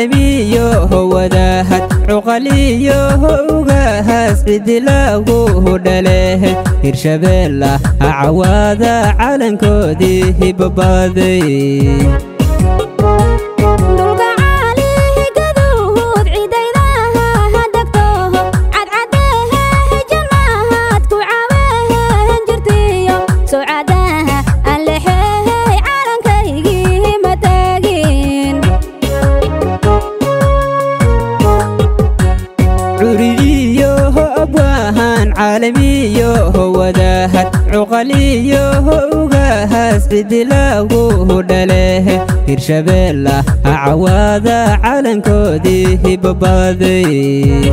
عالميو هو داهت عقليو هوغاهاس بدلاغو دليه هرشبيلا عواذا عالم كودي هببادي wadaahad cuqaliyow gahaas cidilaaguhu dhalehe hirshabeella acawaada calankoodii hibabaday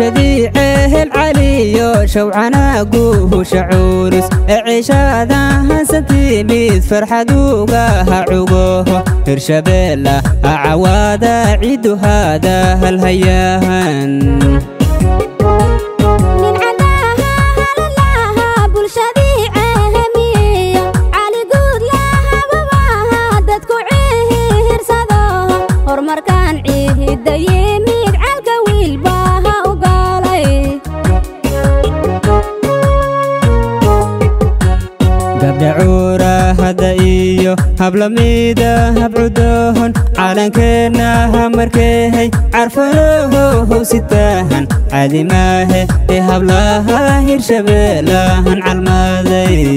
شديعه العلي شوعنا قوه شعورس عيش هذا هنستي بيت فرحة دوقاها عقوه هرش هرشبيلا أعوادا عيد هذا الهيان هياهن مركان عيد ديه hablamida habcudohon calankeenna hamarkeehey carfanoho howsitaahan caadimaahe ee hablaha hirshabeelahan calmaaday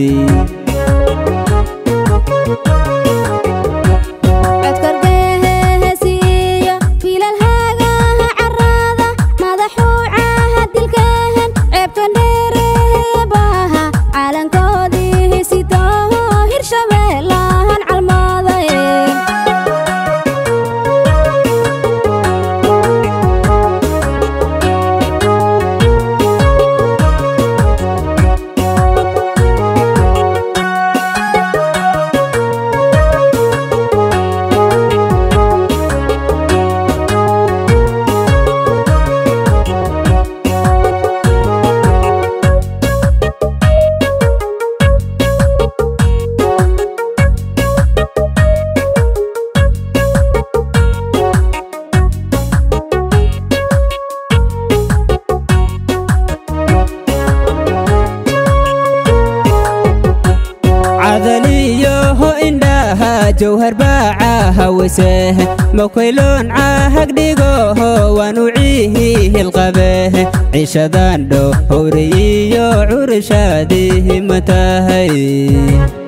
jawhar baa caahawaseh makayloon caahag dhigoho waanuuciihii hilqabeeh cishadaandho howriyiyo curushaadii himatahay